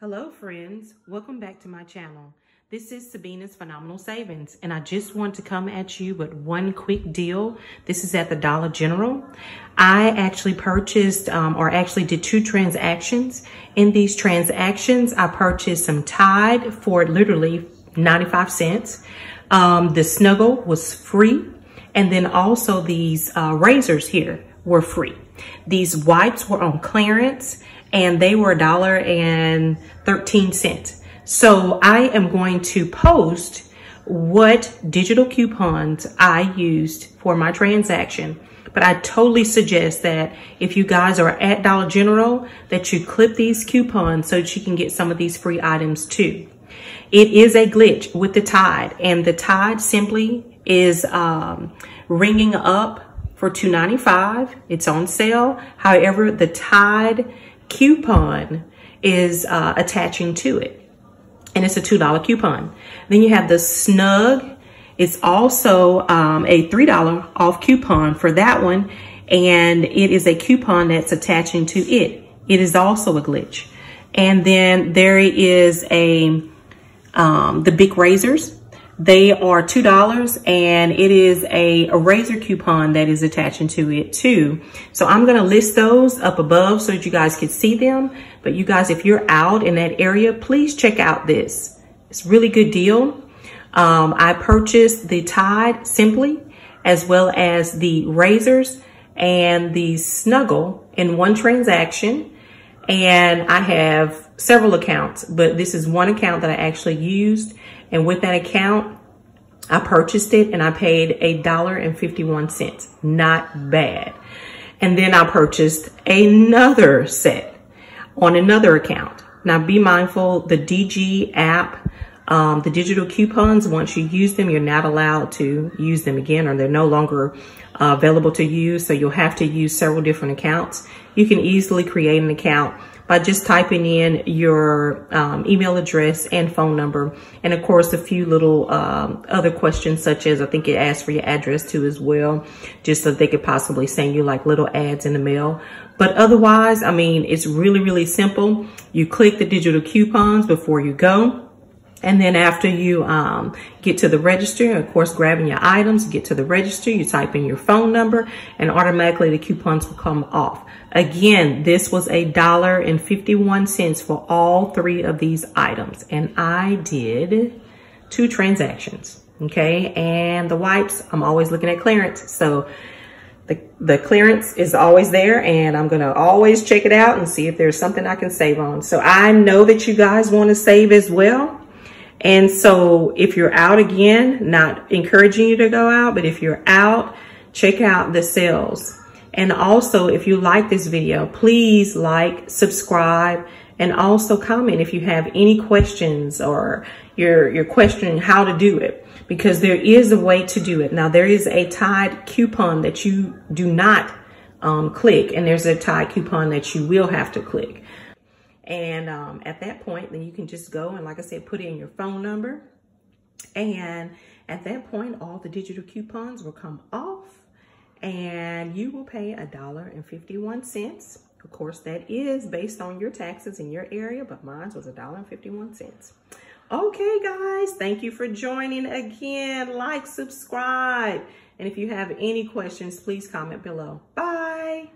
Hello friends, welcome back to my channel. This is Sabine's Phenomenal Savings and I just want to come at you with one quick deal. This is at the Dollar General. I actually purchased um, or actually did two transactions. In these transactions, I purchased some Tide for literally 95 cents. Um, the Snuggle was free and then also these uh, razors here were free. These wipes were on clearance and they were a dollar and 13 cents. So I am going to post what digital coupons I used for my transaction. But I totally suggest that if you guys are at Dollar General, that you clip these coupons so that you can get some of these free items too. It is a glitch with the Tide and the Tide simply is um, ringing up for $2.95. It's on sale. However, the Tide coupon is uh, attaching to it. And it's a $2 coupon. Then you have the Snug. It's also um, a $3 off coupon for that one. And it is a coupon that's attaching to it. It is also a glitch. And then there is a, um, the Bic razors. They are $2 and it is a, razor coupon that is attaching to it too. So I'm going to list those up above so that you guys can see them. But you guys, if you're out in that area, please check out this. It's really good deal. Um, I purchased the Tide Simply as well as the razors and the Snuggle in one transaction. And I have several accounts, but this is one account that I actually used and with that account, I purchased it and I paid a dollar and 51 cents. Not bad. And then I purchased another set on another account. Now be mindful, the DG app, um, the digital coupons, once you use them, you're not allowed to use them again or they're no longer uh, available to use. So you'll have to use several different accounts. You can easily create an account by just typing in your um, email address and phone number. And of course, a few little um, other questions, such as I think it asks for your address too as well, just so they could possibly send you like little ads in the mail. But otherwise, I mean, it's really, really simple. You click the digital coupons before you go. And then after you um, get to the register, of course, grabbing your items, get to the register, you type in your phone number and automatically the coupons will come off. Again, this was a dollar and 51 cents for all three of these items. And I did two transactions. Okay. And the wipes, I'm always looking at clearance. So the, the clearance is always there and I'm going to always check it out and see if there's something I can save on. So I know that you guys want to save as well. And so if you're out again, not encouraging you to go out, but if you're out, check out the sales. And also, if you like this video, please like, subscribe, and also comment if you have any questions or you're, you're questioning how to do it because there is a way to do it. Now, there is a Tide coupon that you do not um, click and there's a Tide coupon that you will have to click. And um, at that point, then you can just go and like I said, put in your phone number. And at that point, all the digital coupons will come off and you will pay a dollar and 51 cents. Of course, that is based on your taxes in your area, but mine was a dollar and 51 cents. Okay, guys, thank you for joining again. Like, subscribe. And if you have any questions, please comment below. Bye.